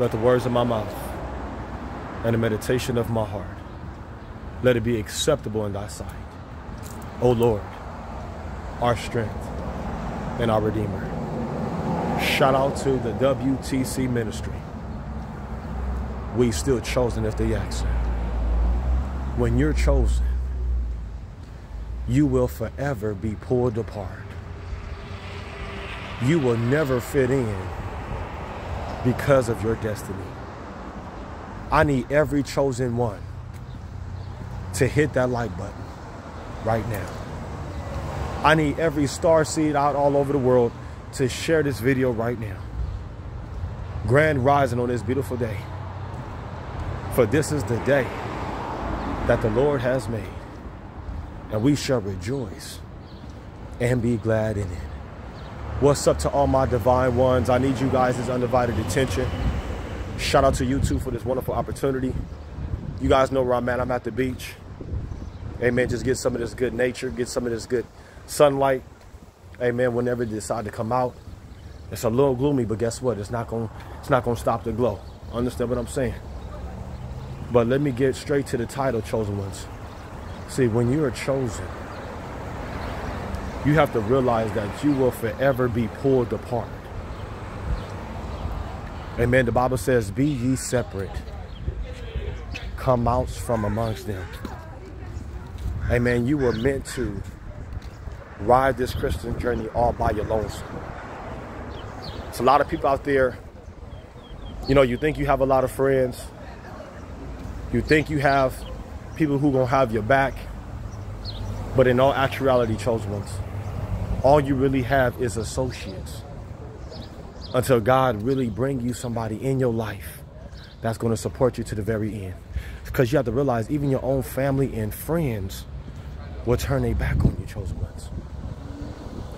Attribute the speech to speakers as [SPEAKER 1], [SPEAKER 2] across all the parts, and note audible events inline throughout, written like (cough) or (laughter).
[SPEAKER 1] Let the words of my mouth and the meditation of my heart, let it be acceptable in thy sight. O Lord, our strength and our Redeemer. Shout out to the WTC ministry. We still chosen if they ask. When you're chosen, you will forever be pulled apart. You will never fit in because of your destiny. I need every chosen one to hit that like button right now. I need every star seed out all over the world to share this video right now. Grand rising on this beautiful day. For this is the day that the Lord has made, and we shall rejoice and be glad in it. What's up to all my divine ones? I need you guys' undivided attention. Shout out to you too for this wonderful opportunity. You guys know where I'm at. I'm at the beach. Amen. Just get some of this good nature, get some of this good sunlight. Amen. Whenever you decide to come out. It's a little gloomy, but guess what? It's not gonna it's not gonna stop the glow. Understand what I'm saying? But let me get straight to the title, chosen ones. See, when you are chosen, you have to realize that you will forever be pulled apart. Amen. The Bible says, Be ye separate, come out from amongst them. Amen. You were meant to ride this Christian journey all by your lonesome. It's a lot of people out there, you know, you think you have a lot of friends. You think you have people who gonna have your back. But in all actuality, chosen ones, all you really have is associates. Until God really bring you somebody in your life that's gonna support you to the very end. Because you have to realize even your own family and friends will turn their back on you, chosen ones.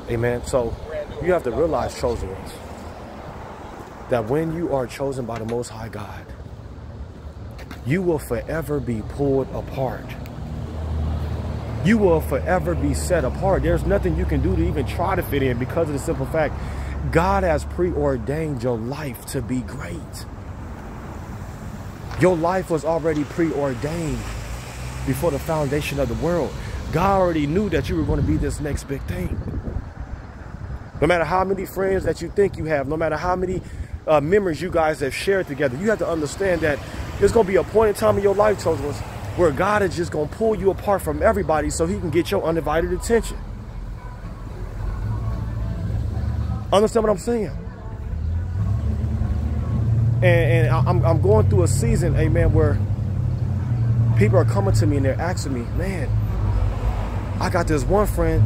[SPEAKER 1] Amen. So you have to realize, chosen ones, that when you are chosen by the Most High God, you will forever be pulled apart. You will forever be set apart. There's nothing you can do to even try to fit in because of the simple fact God has preordained your life to be great. Your life was already preordained before the foundation of the world. God already knew that you were going to be this next big thing. No matter how many friends that you think you have, no matter how many uh, memories you guys have shared together, you have to understand that there's going to be a point in time in your life, ones, where God is just going to pull you apart from everybody so he can get your undivided attention. Understand what I'm saying? And, and I'm, I'm going through a season, amen, where people are coming to me and they're asking me, man, I got this one friend,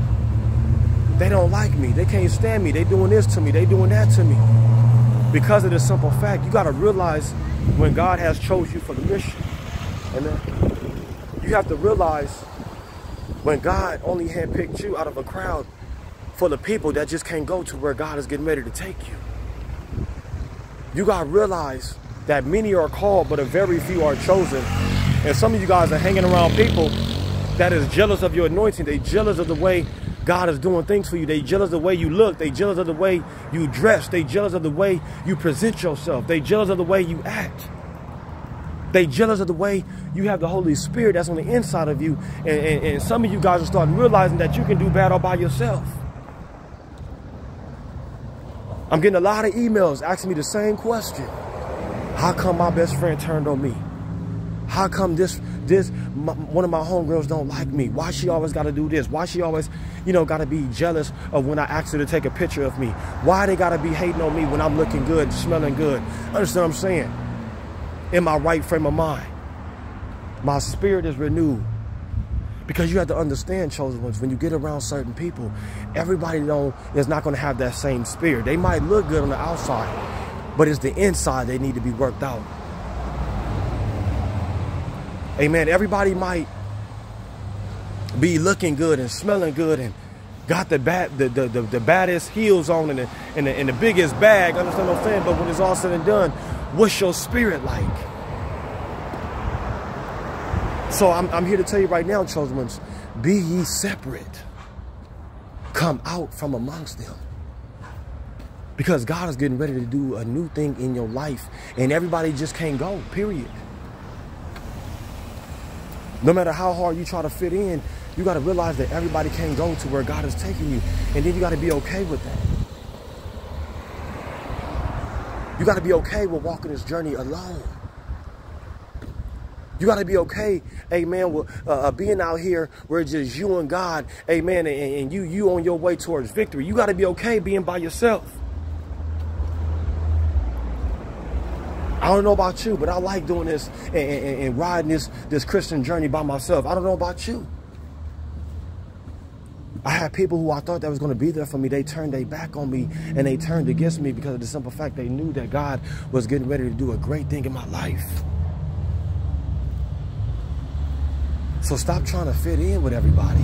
[SPEAKER 1] they don't like me. They can't stand me. They doing this to me. They doing that to me. Because of the simple fact, you got to realize when God has chose you for the mission. Amen. You have to realize when God only handpicked you out of a crowd full of people that just can't go to where God is getting ready to take you. You got to realize that many are called, but a very few are chosen. And some of you guys are hanging around people that is jealous of your anointing. They jealous of the way God is doing things for you. They jealous of the way you look. They jealous of the way you dress. They jealous of the way you present yourself. They jealous of the way you act. They jealous of the way you have the Holy Spirit that's on the inside of you. And, and, and some of you guys are starting realizing that you can do bad all by yourself. I'm getting a lot of emails asking me the same question. How come my best friend turned on me? How come this this my, one of my homegirls don't like me? Why she always got to do this? Why she always, you know, got to be jealous of when I ask her to take a picture of me? Why they got to be hating on me when I'm looking good, smelling good? Understand what I'm saying? In my right frame of mind. My spirit is renewed. Because you have to understand, chosen ones, when you get around certain people, everybody don't, is not going to have that same spirit. They might look good on the outside, but it's the inside they need to be worked out. Amen. Everybody might be looking good and smelling good and got the bad the, the, the, the baddest heels on and the, and, the, and the biggest bag. Understand what I'm saying? But when it's all said and done, what's your spirit like? So I'm, I'm here to tell you right now, chosen ones, be ye separate. Come out from amongst them. Because God is getting ready to do a new thing in your life. And everybody just can't go, period. No matter how hard you try to fit in, you got to realize that everybody can't go to where God is taking you. And then you got to be okay with that. You got to be okay with walking this journey alone. You got to be okay, amen, with uh, uh, being out here where it's just you and God, amen, and, and you you on your way towards victory. You got to be okay being by yourself. I don't know about you, but I like doing this and, and, and riding this, this Christian journey by myself. I don't know about you. I had people who I thought that was going to be there for me. They turned their back on me and they turned against me because of the simple fact they knew that God was getting ready to do a great thing in my life. So stop trying to fit in with everybody.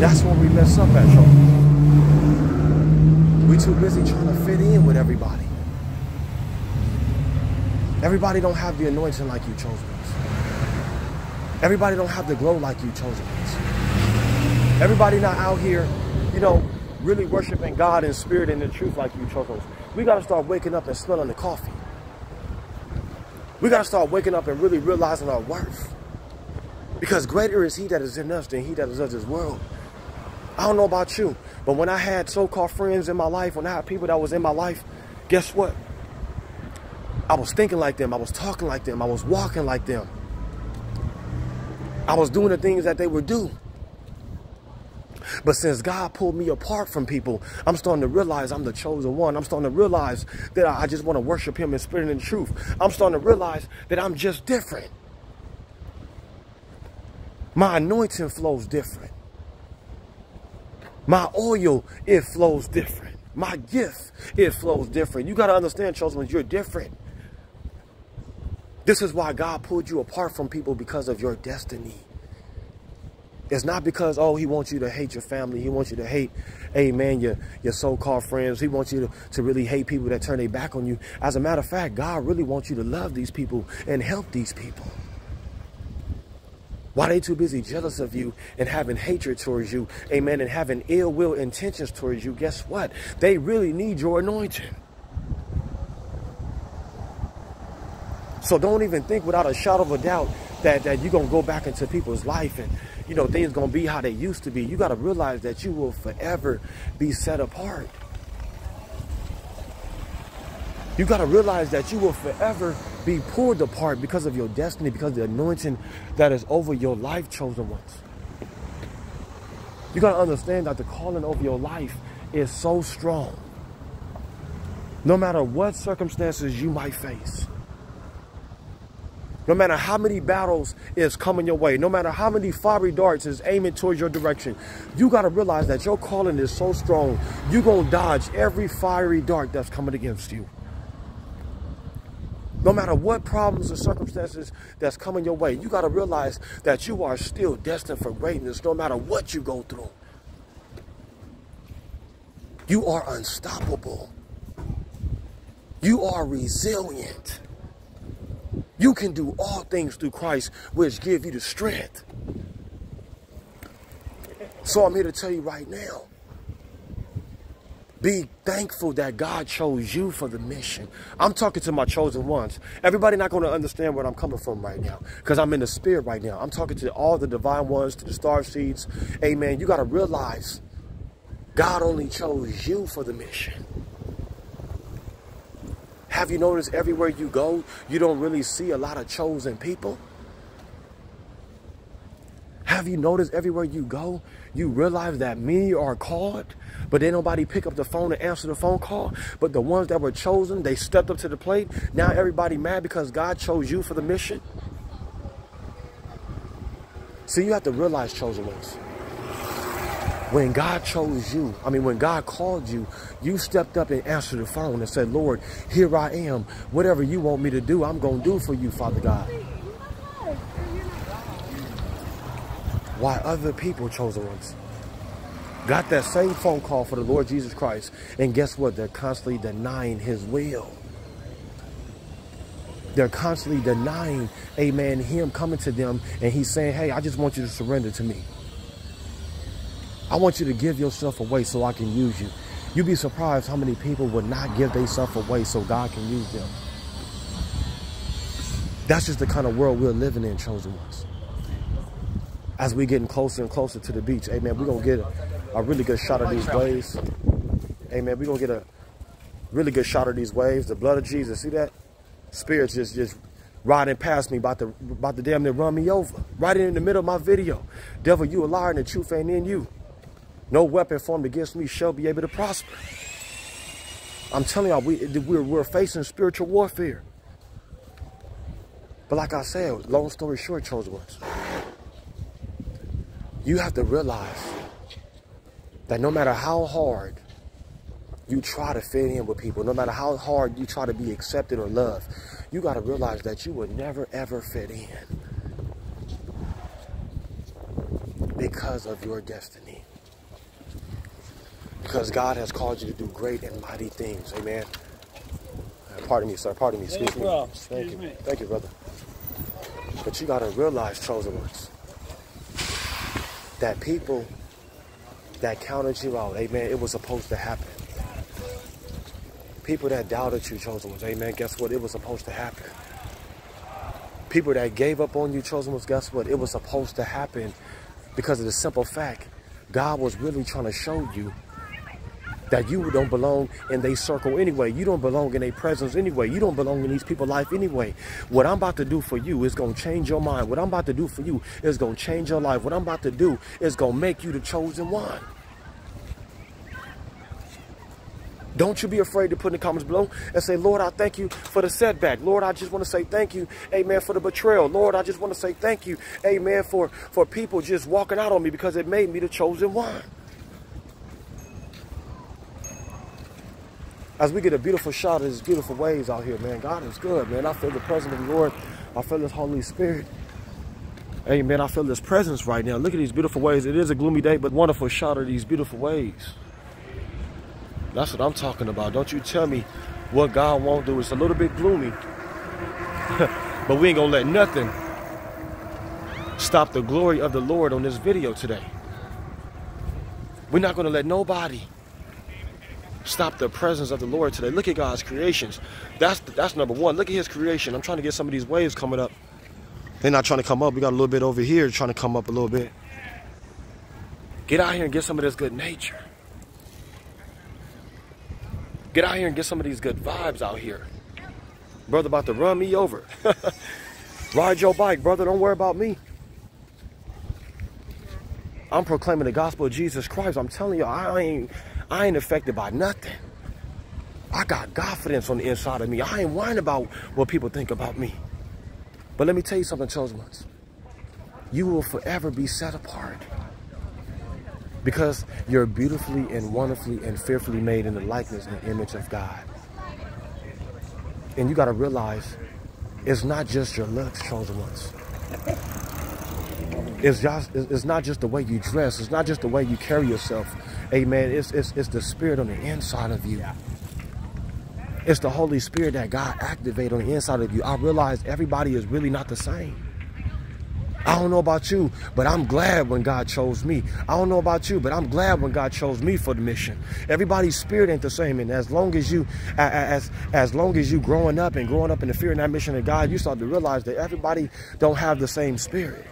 [SPEAKER 1] That's where we mess up at, y'all. We too busy trying to fit in with everybody. Everybody don't have the anointing like you chosen ones. Everybody don't have the glow like you chosen ones. Everybody not out here, you know, really worshiping God in spirit and in truth like you chosen. We got to start waking up and smelling the coffee. We got to start waking up and really realizing our worth. Because greater is he that is in us than he that is of this world. I don't know about you, but when I had so-called friends in my life, when I had people that was in my life, guess what? I was thinking like them. I was talking like them. I was walking like them. I was doing the things that they would do. But since God pulled me apart from people, I'm starting to realize I'm the chosen one. I'm starting to realize that I just want to worship him in spirit and truth. I'm starting to realize that I'm just different. My anointing flows different. My oil, it flows different. My gift, it flows different. You got to understand, chosen ones, you're different. This is why God pulled you apart from people because of your destiny. It's not because, oh, he wants you to hate your family. He wants you to hate, amen, your, your so-called friends. He wants you to, to really hate people that turn their back on you. As a matter of fact, God really wants you to love these people and help these people. Why they too busy jealous of you and having hatred towards you, amen, and having ill will intentions towards you, guess what? They really need your anointing. So don't even think without a shadow of a doubt that, that you're going to go back into people's life and, you know, things going to be how they used to be. You got to realize that you will forever be set apart. You got to realize that you will forever be pulled apart because of your destiny, because the anointing that is over your life, chosen ones. You got to understand that the calling over your life is so strong. No matter what circumstances you might face. No matter how many battles is coming your way, no matter how many fiery darts is aiming towards your direction, you got to realize that your calling is so strong, you're going to dodge every fiery dart that's coming against you. No matter what problems or circumstances that's coming your way, you got to realize that you are still destined for greatness no matter what you go through. You are unstoppable. You are resilient. You can do all things through Christ, which give you the strength. So I'm here to tell you right now. Be thankful that God chose you for the mission. I'm talking to my chosen ones. Everybody not going to understand where I'm coming from right now because I'm in the spirit right now. I'm talking to all the divine ones, to the star seeds. Amen. You got to realize God only chose you for the mission. Have you noticed everywhere you go, you don't really see a lot of chosen people? Have you noticed everywhere you go, you realize that many are called, but then nobody pick up the phone and answer the phone call. But the ones that were chosen, they stepped up to the plate. Now everybody mad because God chose you for the mission. So you have to realize, chosen ones, when God chose you, I mean, when God called you, you stepped up and answered the phone and said, Lord, here I am. Whatever you want me to do, I'm going to do for you, Father God. Why other people, chosen ones, got that same phone call for the Lord Jesus Christ. And guess what? They're constantly denying his will. They're constantly denying, amen, him coming to them and he's saying, hey, I just want you to surrender to me. I want you to give yourself away so I can use you. You'd be surprised how many people would not give themselves away so God can use them. That's just the kind of world we're living in, chosen ones. As we're getting closer and closer to the beach, amen, we're going to get a, really good shot of these waves. Amen. We're going to get a really good shot of these waves. The blood of Jesus, see that? Spirits just, just riding past me, about to, about to damn near run me over. Right in the middle of my video. Devil, you a liar and the truth ain't in you. No weapon formed against me shall be able to prosper. I'm telling y'all, we, we're, we're facing spiritual warfare. But like I said, long story short, chosen ones, you have to realize that no matter how hard you try to fit in with people, no matter how hard you try to be accepted or loved, you got to realize that you will never ever fit in because of your destiny. Because God has called you to do great and mighty things. Amen. Uh, pardon me, sir. Pardon me. Excuse me. Thank you. Thank you, brother. But you got to realize, chosen ones, that people that counted you out, amen, it was supposed to happen. People that doubted you, chosen ones, amen, guess what? It was supposed to happen. People that gave up on you, chosen ones, guess what? It was supposed to happen because of the simple fact God was really trying to show you that you don't belong in their circle anyway. You don't belong in their presence anyway. You don't belong in these people's life anyway. What I'm about to do for you is going to change your mind. What I'm about to do for you is going to change your life. What I'm about to do is going to make you the chosen one. Don't you be afraid to put in the comments below and say, Lord, I thank you for the setback. Lord, I just want to say thank you, amen, for the betrayal. Lord, I just want to say thank you, amen, for, for people just walking out on me because it made me the chosen one. As we get a beautiful shot of these beautiful waves out here, man, God is good, man. I feel the presence of the Lord. I feel His Holy Spirit. Amen. I feel His presence right now. Look at these beautiful waves. It is a gloomy day, but wonderful shot of these beautiful waves. That's what I'm talking about. Don't you tell me what God won't do. It's a little bit gloomy. (laughs) but we ain't going to let nothing stop the glory of the Lord on this video today. We're not going to let nobody stop the presence of the Lord today. Look at God's creations. That's that's number one. Look at his creation. I'm trying to get some of these waves coming up. They're not trying to come up. We got a little bit over here trying to come up a little bit. Get out here and get some of this good nature. Get out here and get some of these good vibes out here. Brother about to run me over. (laughs) Ride your bike, brother. Don't worry about me. I'm proclaiming the gospel of Jesus Christ. I'm telling you, I ain't, I ain't affected by nothing. I got confidence on the inside of me. I ain't worrying about what people think about me. But let me tell you something, chosen ones. You will forever be set apart because you're beautifully and wonderfully and fearfully made in the likeness and the image of God. And you got to realize it's not just your looks, chosen ones. It's just it's not just the way you dress. It's not just the way you carry yourself. Amen. It's it's it's the spirit on the inside of you. It's the Holy Spirit that God activated on the inside of you. I realize everybody is really not the same. I don't know about you, but I'm glad when God chose me. I don't know about you, but I'm glad when God chose me for the mission. Everybody's spirit ain't the same, and as long as you, as as long as you growing up and growing up in the fear and that mission of God, you start to realize that everybody don't have the same spirit.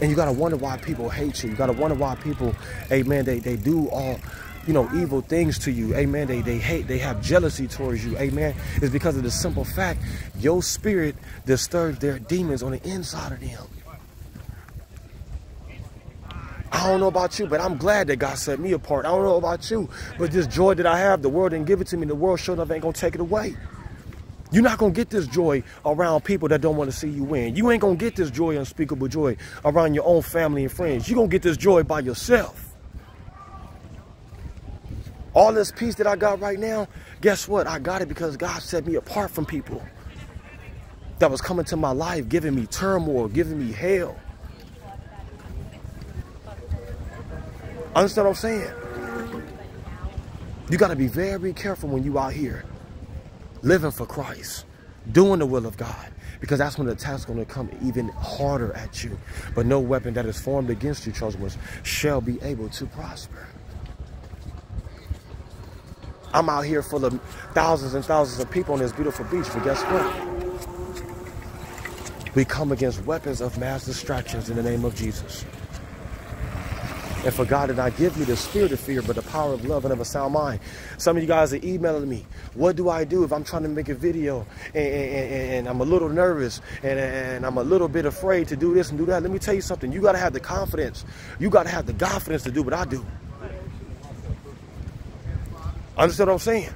[SPEAKER 1] And you gotta wonder why people hate you. You gotta wonder why people, amen, they, they do all you know, evil things to you. Amen. They, they hate, they have jealousy towards you. Amen. It's because of the simple fact your spirit disturbs their demons on the inside of them. I don't know about you, but I'm glad that God set me apart. I don't know about you, but this joy that I have, the world didn't give it to me. The world sure enough ain't gonna take it away. You're not gonna get this joy around people that don't want to see you win. You ain't gonna get this joy, unspeakable joy, around your own family and friends. You're gonna get this joy by yourself. All this peace that I got right now, guess what? I got it because God set me apart from people that was coming to my life, giving me turmoil, giving me hell. Understand what I'm saying? You got to be very careful when you out here living for Christ, doing the will of God. Because that's when the attack's going to come even harder at you. But no weapon that is formed against you, chosen ones, shall be able to prosper. I'm out here full of thousands and thousands of people on this beautiful beach, but guess what? We come against weapons of mass distractions in the name of Jesus. And for God did not give me the spirit of fear, but the power of love and of a sound mind. Some of you guys are emailing me. What do I do if I'm trying to make a video and, and, and I'm a little nervous and, and, I'm a little bit afraid to do this and do that? Let me tell you something. You got to have the confidence. You got to have the confidence to do what I do. Understand what I'm saying?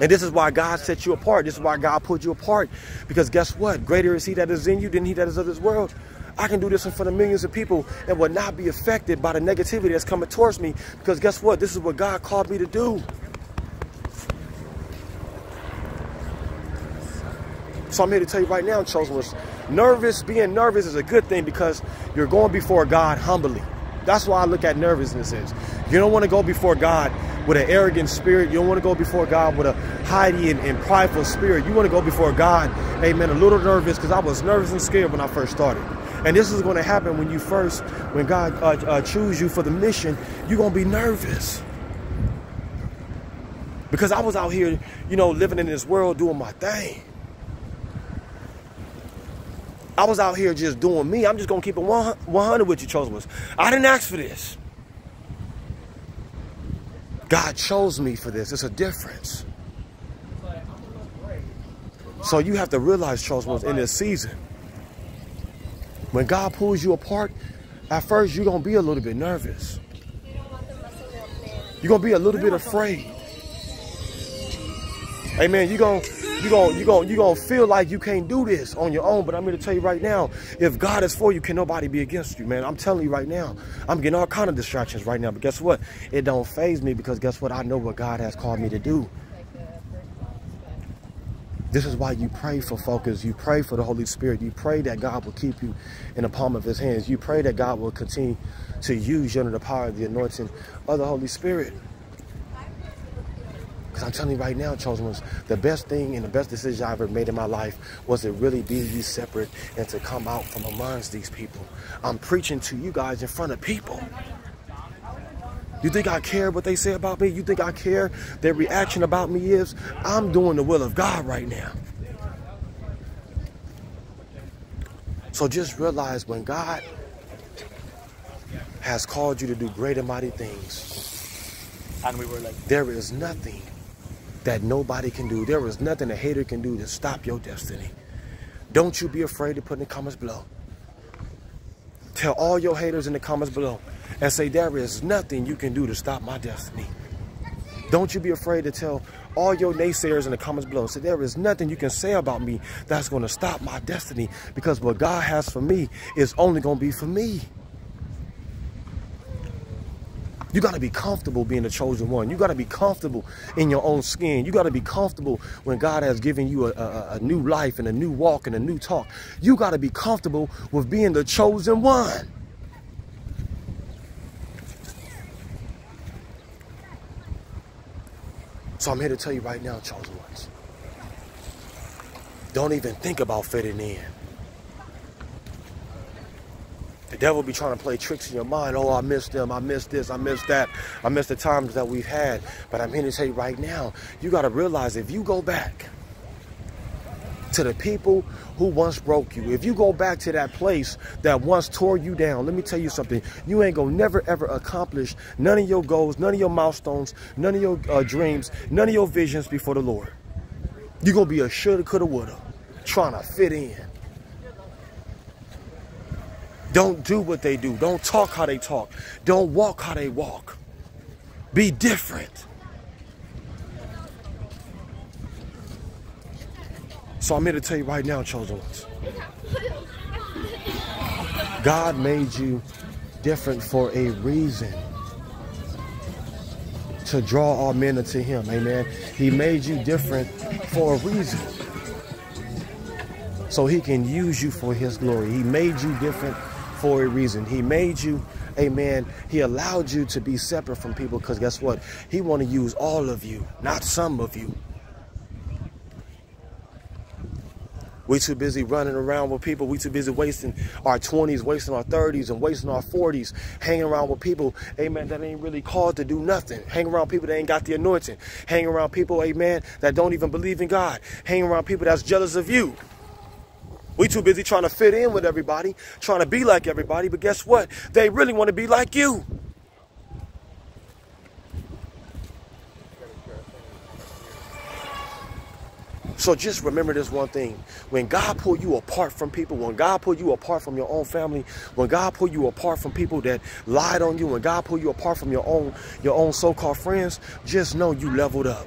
[SPEAKER 1] And this is why God set you apart. This is why God put you apart. Because guess what? Greater is he that is in you than he that is of this world. I can do this in front of millions of people and will not be affected by the negativity that's coming towards me. Because guess what? This is what God called me to do. So I'm here to tell you right now, chosen ones, nervous, being nervous is a good thing because you're going before God humbly. That's why I look at nervousness is. You don't want to go before God with an arrogant spirit. You don't want to go before God with a hidey and, and prideful spirit. You want to go before God, amen, a little nervous because I was nervous and scared when I first started. And this is going to happen when you first, when God uh, uh, choose you for the mission, you're going to be nervous. Because I was out here, you know, living in this world doing my thing. I was out here just doing me. I'm just going to keep it 100 with you, chosen ones. I didn't ask for this. God chose me for this. It's a difference. So you have to realize, chosen ones, in this season, when God pulls you apart, at first you're going to be a little bit nervous. You're going to be a little bit afraid. Amen. You're going you're going you going you going to feel like you can't do this on your own, but I'm here to tell you right now, if God is for you, can nobody be against you, man. I'm telling you right now. I'm getting all kind of distractions right now, but guess what? It don't faze me because guess what? I know what God has called me to do. This is why you pray for focus. You pray for the Holy Spirit. You pray that God will keep you in the palm of his hands. You pray that God will continue to use you under the power of the anointing of the Holy Spirit. Because I'm telling you right now, chosen ones, the best thing and the best decision I ever made in my life was to really be ye separate and to come out from amongst these people. I'm preaching to you guys in front of people. You think I care what they say about me? You think I care their reaction about me is? I'm doing the will of God right now. So just realize when God has called you to do great and mighty things, and we were like, there is nothing that nobody can do. There is nothing a hater can do to stop your destiny. Don't you be afraid to put in the comments below. Tell all your haters in the comments below and say, there is nothing you can do to stop my destiny. Don't you be afraid to tell all your naysayers in the comments below. Say, there is nothing you can say about me that's going to stop my destiny because what God has for me is only going to be for me. You got to be comfortable being the chosen one. You got to be comfortable in your own skin. You got to be comfortable when God has given you a, a, a, new life and a new walk and a new talk. You got to be comfortable with being the chosen one. So I'm here to tell you right now, chosen ones. Don't even think about fitting in. The devil be trying to play tricks in your mind. Oh, I missed them. I missed this. I missed that. I missed the times that we've had. But I'm here to tell you right now, you got to realize if you go back to the people who once broke you, if you go back to that place that once tore you down, let me tell you something. You ain't to never, ever accomplish none of your goals, none of your milestones, none of your uh, dreams, none of your visions before the Lord. You're to be a shoulda, coulda, woulda, trying to fit in. Don't do what they do. Don't talk how they talk. Don't walk how they walk. Be different. So I'm here to tell you right now, chosen ones. God made you different for a reason. To draw all men unto him. Amen. He made you different for a reason. So he can use you for his glory. He made you different for a reason. He made you, amen. He allowed you to be separate from people because guess what? He want to use all of you, not some of you. We too busy running around with people. We too busy wasting our 20s, wasting our 30s, and wasting our 40s, hanging around with people, amen, that ain't really called to do nothing. Hanging around people that ain't got the anointing. Hanging around people, amen, that don't even believe in God. Hanging around people that's jealous of you. We too busy trying to fit in with everybody, trying to be like everybody, but guess what? They really want to be like you. So just remember this one thing. When God pull you apart from people, when God pull you apart from your own family, when God pull you apart from people that lied on you, when God pull you apart from your own your own so-called friends, just know you leveled up.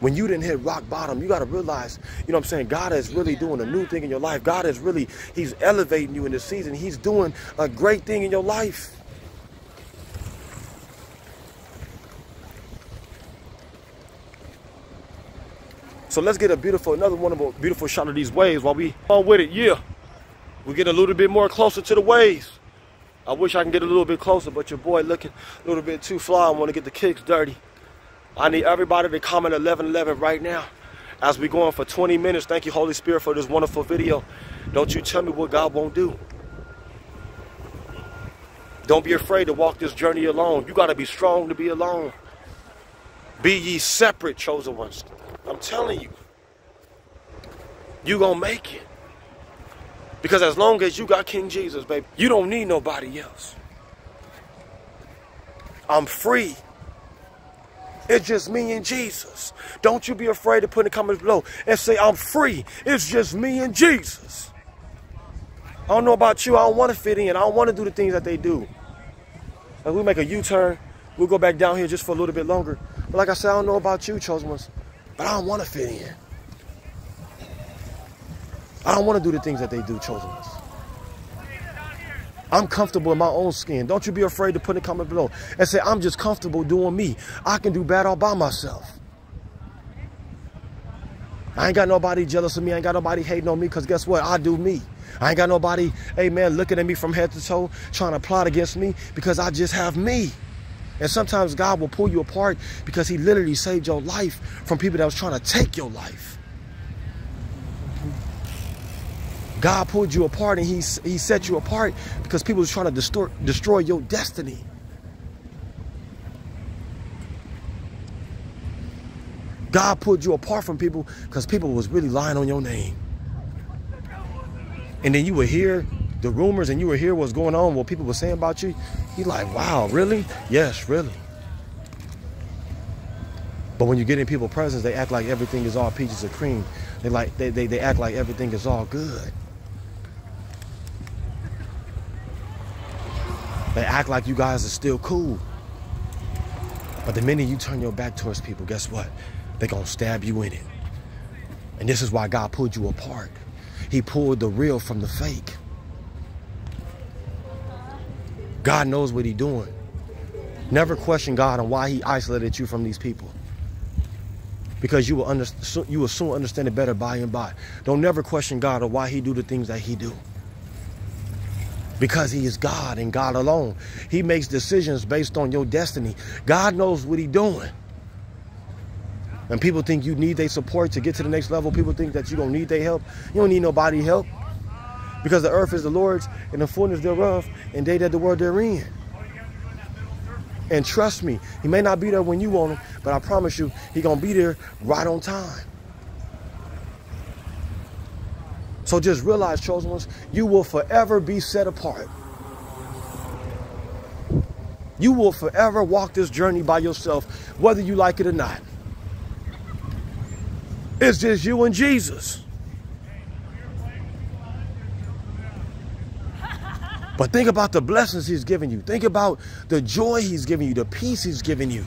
[SPEAKER 1] When you didn't hit rock bottom, you got to realize, you know what I'm saying, God is really doing a new thing in your life. God is really, he's elevating you in this season. He's doing a great thing in your life. So let's get a beautiful, another one of a beautiful shot of these waves while we on with it. Yeah, we get a little bit more closer to the waves. I wish I can get a little bit closer, but your boy looking a little bit too fly. I want to get the kicks dirty. I need everybody to comment 1111 right now as we going for 20 minutes. Thank you, Holy Spirit, for this wonderful video. Don't you tell me what God won't do. Don't be afraid to walk this journey alone. You got to be strong to be alone. Be ye separate, chosen ones. I'm telling you, you gonna make it. Because as long as you got King Jesus, baby, you don't need nobody else. I'm free. It's just me and Jesus. Don't you be afraid to put in the comments below and say, I'm free. It's just me and Jesus. I don't know about you. I don't want to fit in. I don't want to do the things that they do. If we make a U-turn, we'll go back down here just for a little bit longer. But like I said, I don't know about you, chosen ones. But I don't want to fit in. I don't want to do the things that they do, chosen ones. I'm comfortable in my own skin. Don't you be afraid to put a comment below and say, I'm just comfortable doing me. I can do bad all by myself. I ain't got nobody jealous of me. I ain't got nobody hating on me because guess what? I do me. I ain't got nobody, hey man, looking at me from head to toe, trying to plot against me because I just have me. And sometimes God will pull you apart because he literally saved your life from people that was trying to take your life. God pulled you apart and he, he set you apart because people was trying to distort, destroy your destiny. God pulled you apart from people because people was really lying on your name. And then you would hear the rumors and you were hear what's going on, what people were saying about you. You like, wow, really? Yes, really. But when you get in people's presence, they act like everything is all peaches and cream. They like they, they, they act like everything is all good. They act like you guys are still cool. But the minute you turn your back towards people, guess what? They're gonna stab you in it. And this is why God pulled you apart. He pulled the real from the fake. God knows what he's doing. Never question God on why he isolated you from these people. Because you will, under, you will soon understand it better by and by. Don't never question God on why he do the things that he do. Because he is God and God alone. He makes decisions based on your destiny. God knows what he's doing. And people think you need their support to get to the next level. People think that you don't need their help. You don't need nobody help. Because the earth is the Lord's and the fullness thereof, and they that the world therein. And trust me, he may not be there when you want him, but I promise you, he gonna be there right on time. So just realize, chosen ones, you will forever be set apart. You will forever walk this journey by yourself, whether you like it or not. It's just you and Jesus. But think about the blessings he's given you. Think about the joy he's giving you, the peace he's giving you.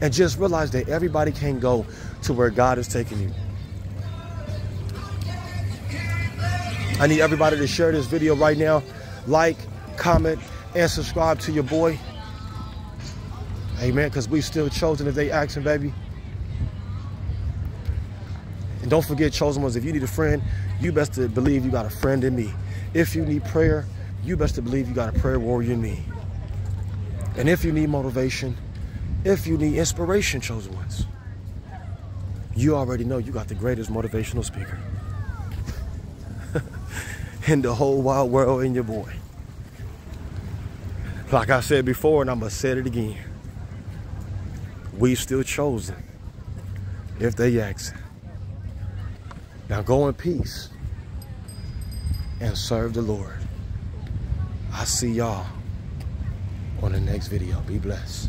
[SPEAKER 1] And just realize that everybody can go to where God is taking you. I need everybody to share this video right now. Like, comment, and subscribe to your boy. Amen. Because we still chosen if they action, baby. And don't forget, chosen ones, if you need a friend, you best to believe you got a friend in me. If you need prayer, you best to believe you got a prayer warrior in me. And if you need motivation, If you need inspiration, chosen ones, you already know you got the greatest motivational speaker (laughs) in the whole wide world in your boy. Like I said before, and I'm going to say it again. We still chosen if they ask. Now go in peace and serve the Lord. I see y'all on the next video. Be blessed.